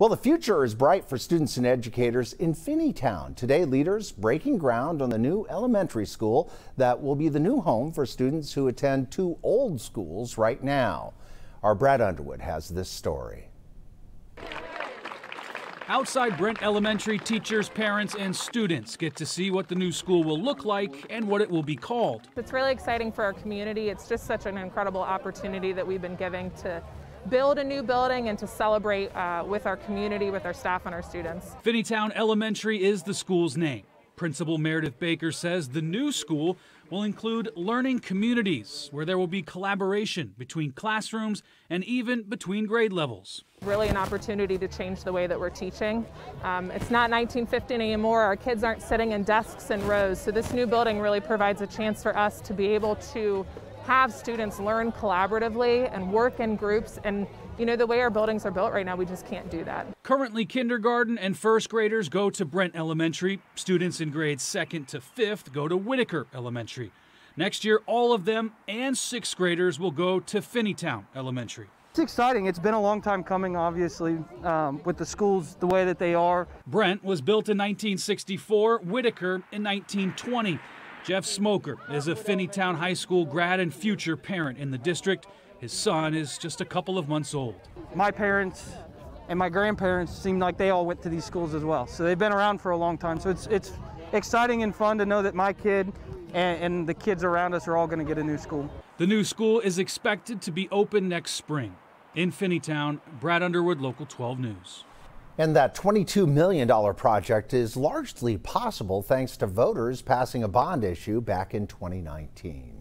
Well, the future is bright for students and educators in Finneytown. Today, leaders breaking ground on the new elementary school that will be the new home for students who attend two old schools right now. Our Brad Underwood has this story. Outside Brent Elementary, teachers, parents, and students get to see what the new school will look like and what it will be called. It's really exciting for our community. It's just such an incredible opportunity that we've been giving to build a new building and to celebrate uh, with our community, with our staff and our students. Finneytown Elementary is the school's name. Principal Meredith Baker says the new school will include learning communities where there will be collaboration between classrooms and even between grade levels. Really an opportunity to change the way that we're teaching. Um, it's not 1950 anymore. Our kids aren't sitting in desks and rows. So this new building really provides a chance for us to be able to have students learn collaboratively and work in groups. And, you know, the way our buildings are built right now, we just can't do that. Currently, kindergarten and first graders go to Brent Elementary. Students in grades second to fifth go to Whitaker Elementary. Next year, all of them and sixth graders will go to Finneytown Elementary. It's exciting. It's been a long time coming, obviously, um, with the schools the way that they are. Brent was built in 1964, Whitaker in 1920. Jeff Smoker is a Finneytown High School grad and future parent in the district. His son is just a couple of months old. My parents and my grandparents seem like they all went to these schools as well. So they've been around for a long time. So it's, it's exciting and fun to know that my kid and, and the kids around us are all going to get a new school. The new school is expected to be open next spring. In Finneytown, Brad Underwood, Local 12 News. And that $22 million project is largely possible thanks to voters passing a bond issue back in 2019.